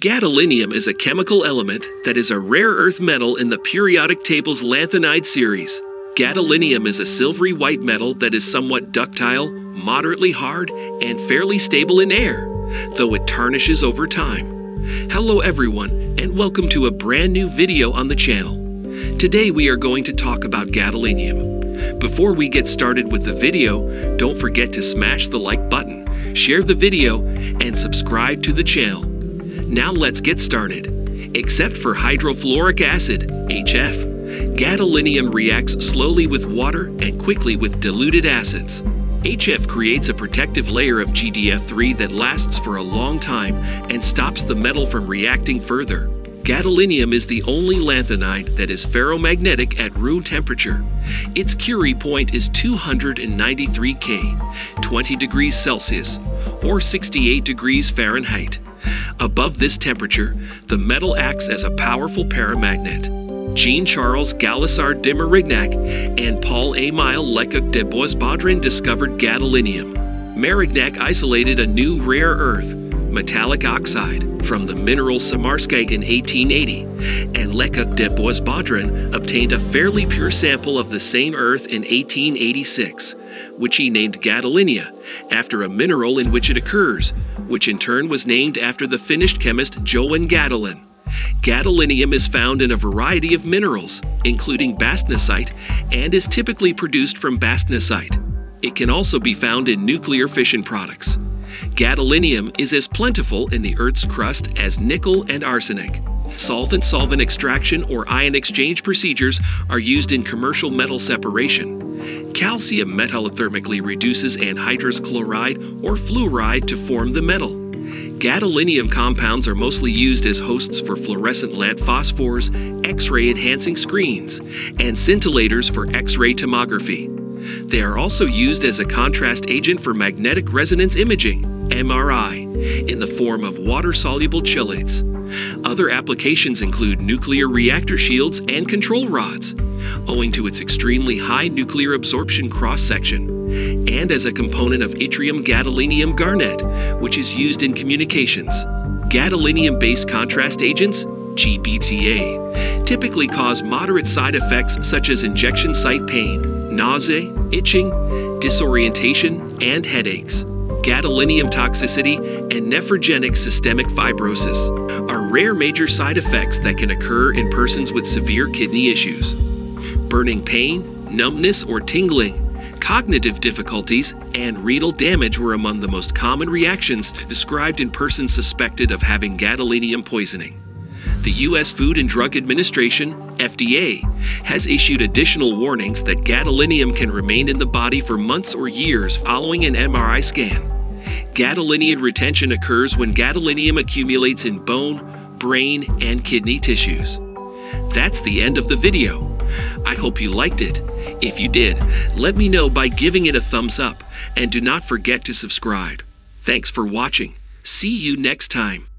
Gadolinium is a chemical element that is a rare earth metal in the periodic table's lanthanide series. Gadolinium is a silvery white metal that is somewhat ductile, moderately hard, and fairly stable in air, though it tarnishes over time. Hello everyone, and welcome to a brand new video on the channel. Today we are going to talk about gadolinium. Before we get started with the video, don't forget to smash the like button, share the video, and subscribe to the channel. Now let's get started. Except for hydrofluoric acid, HF, gadolinium reacts slowly with water and quickly with diluted acids. HF creates a protective layer of GDF3 that lasts for a long time and stops the metal from reacting further. Gadolinium is the only lanthanide that is ferromagnetic at room temperature. Its Curie point is 293 K, 20 degrees Celsius, or 68 degrees Fahrenheit. Above this temperature, the metal acts as a powerful paramagnet. Jean Charles Galissard de Marignac and Paul Emile Lecoq de Boisbaudran discovered gadolinium. Marignac isolated a new rare earth, metallic oxide, from the mineral samarskite in 1880, and Lecoq de Boisbaudran obtained a fairly pure sample of the same earth in 1886, which he named gadolinia, after a mineral in which it occurs, which in turn was named after the Finnish chemist Johan Gadolin. Gadolinium is found in a variety of minerals, including bastnasite, and is typically produced from bastnasite. It can also be found in nuclear fission products. Gadolinium is as plentiful in the Earth's crust as nickel and arsenic. Solvent-solvent extraction or ion exchange procedures are used in commercial metal separation. Calcium metallothermically reduces anhydrous chloride or fluoride to form the metal. Gadolinium compounds are mostly used as hosts for fluorescent lamp phosphors, X-ray enhancing screens, and scintillators for X-ray tomography. They are also used as a contrast agent for magnetic resonance imaging, MRI, in the form of water-soluble chelates. Other applications include nuclear reactor shields and control rods, owing to its extremely high nuclear absorption cross-section, and as a component of yttrium gadolinium garnet, which is used in communications. Gadolinium-based contrast agents, GBCA, typically cause moderate side effects such as injection site pain, nausea, itching, disorientation, and headaches. Gadolinium toxicity and nephrogenic systemic fibrosis are rare major side effects that can occur in persons with severe kidney issues. Burning pain, numbness, or tingling, cognitive difficulties, and renal damage were among the most common reactions described in persons suspected of having gadolinium poisoning. The U.S. Food and Drug Administration, FDA, has issued additional warnings that gadolinium can remain in the body for months or years following an MRI scan. Gadolinium retention occurs when gadolinium accumulates in bone, brain, and kidney tissues. That's the end of the video. I hope you liked it. If you did, let me know by giving it a thumbs up, and do not forget to subscribe. Thanks for watching. See you next time.